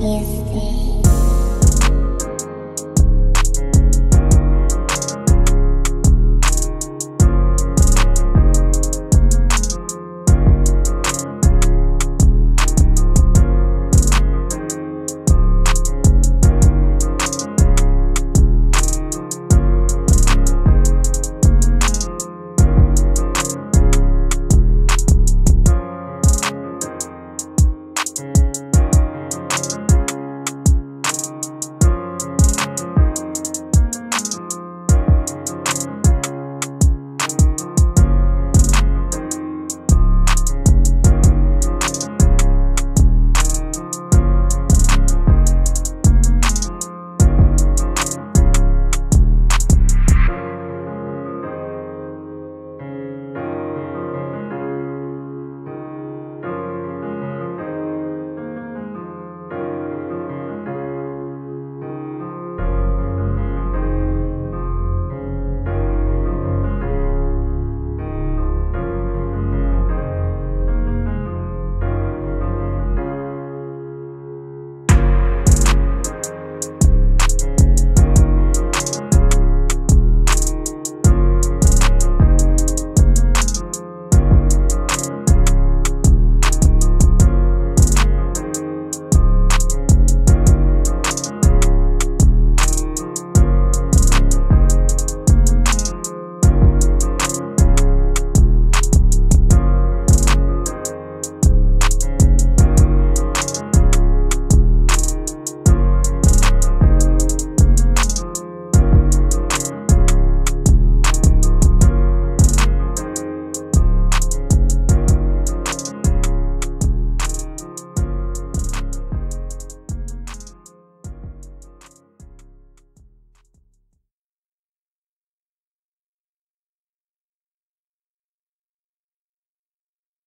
yesterday.